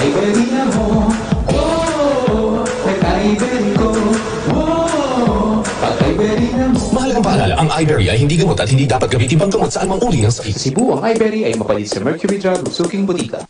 Nag-ivory ko DRPS2. Pag-ivory na mo Oh, nag-ivory ko Oh, na mo Mahalagang paalala, ang iBerry ay hindi gamot at hindi dapat gamitin pang gamot sa anumang uri ng sakit. Sa Cebu, ang iBerry ay mapalit sa Mercury Drug Suking Butika.